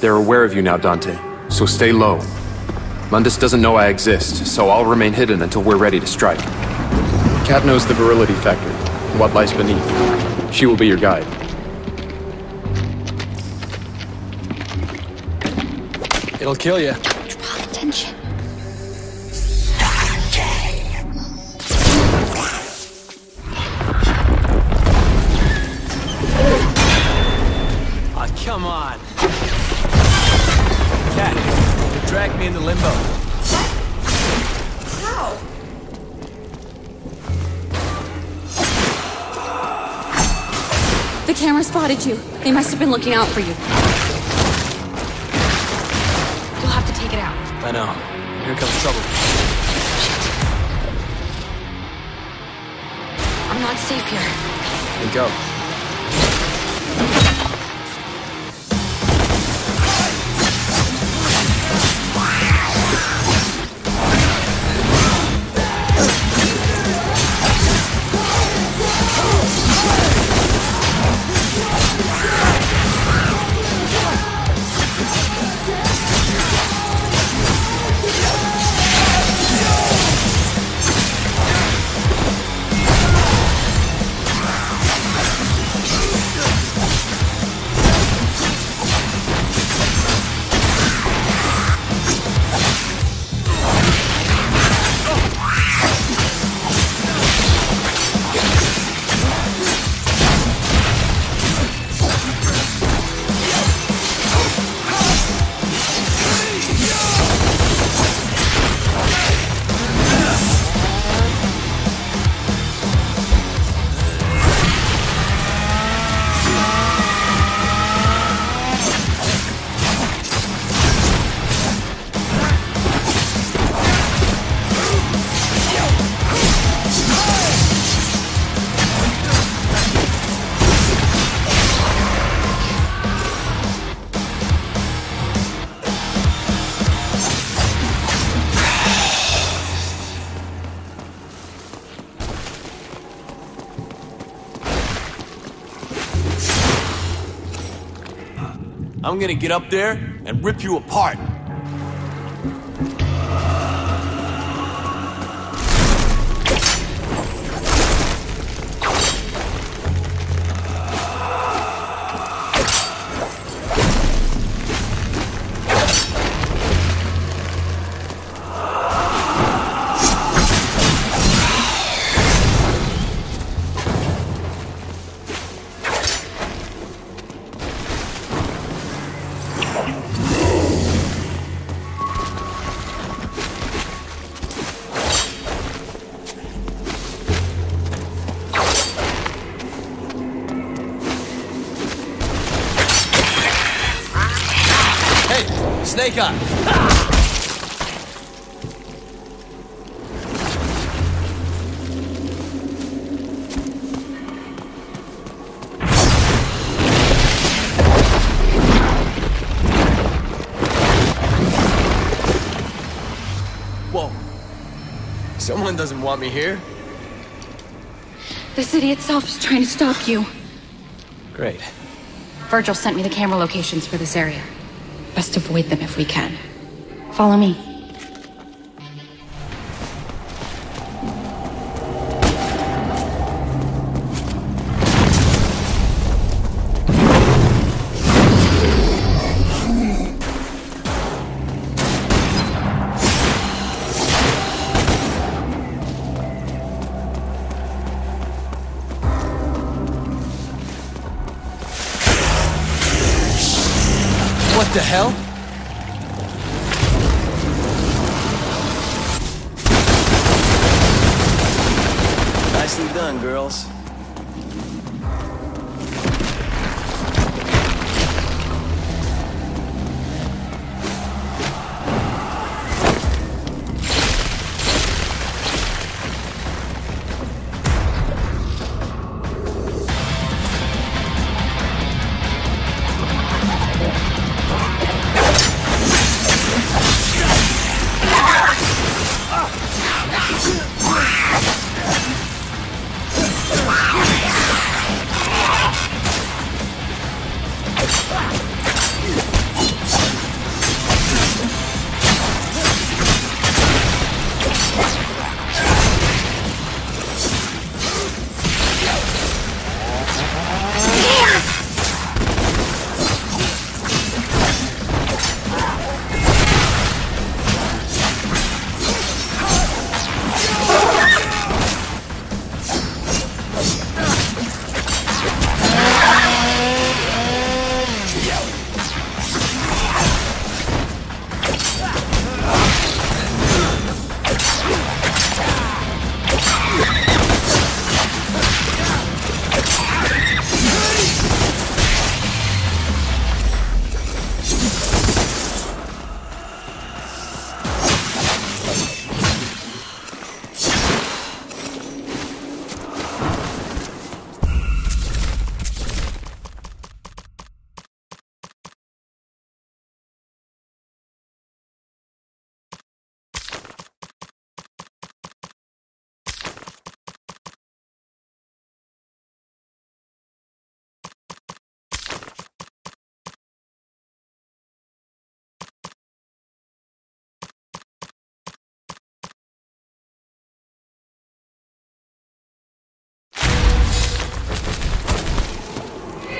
They're aware of you now, Dante, so stay low. Mundus doesn't know I exist, so I'll remain hidden until we're ready to strike. Kat knows the virility factor, what lies beneath. She will be your guide. It'll kill you. Me into limbo. The camera spotted you. They must have been looking out for you. You'll have to take it out. I know. Here comes trouble. I'm not safe here. Then go. I'm gonna get up there and rip you apart. Hey, Snake Eye! Whoa. Someone doesn't want me here? The city itself is trying to stop you. Great. Virgil sent me the camera locations for this area. Best avoid them if we can. Follow me. The hell?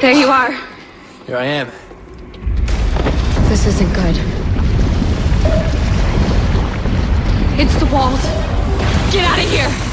There you are. Here I am. This isn't good. It's the walls. Get out of here!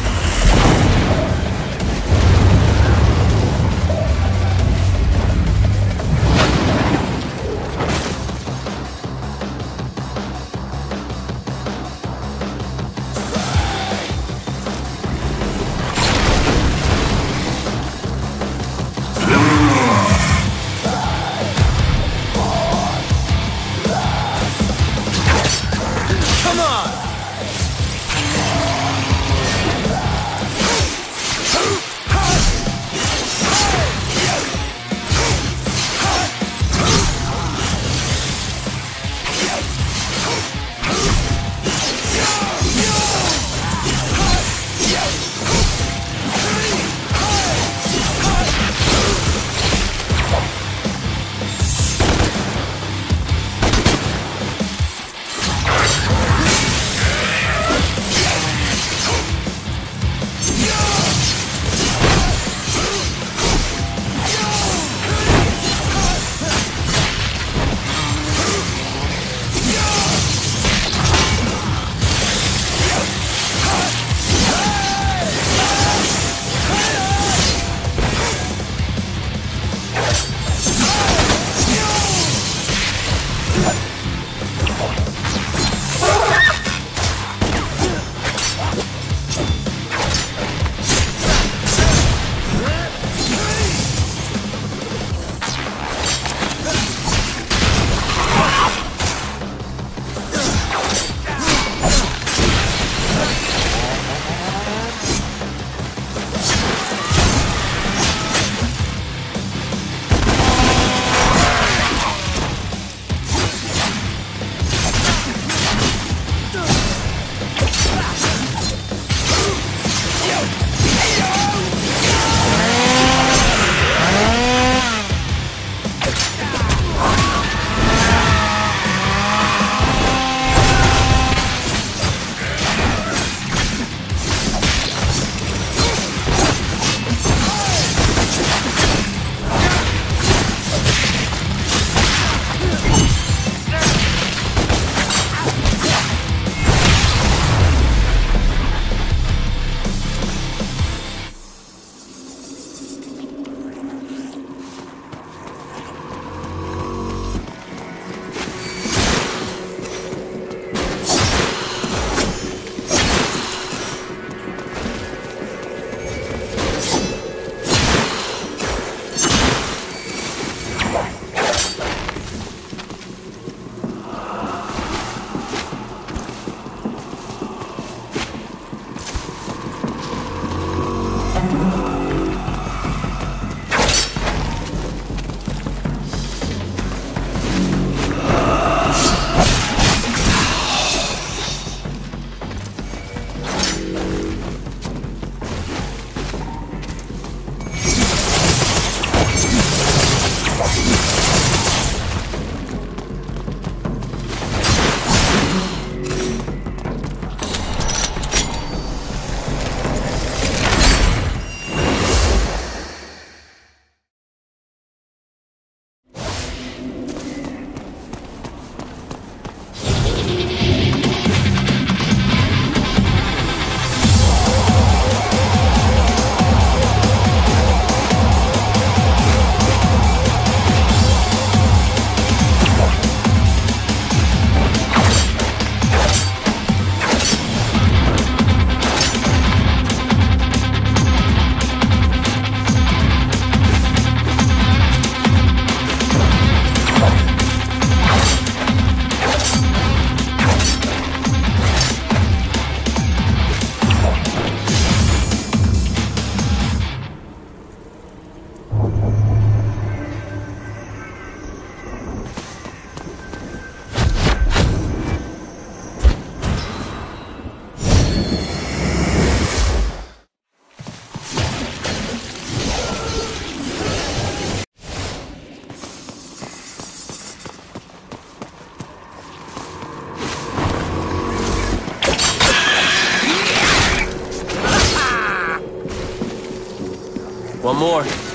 More.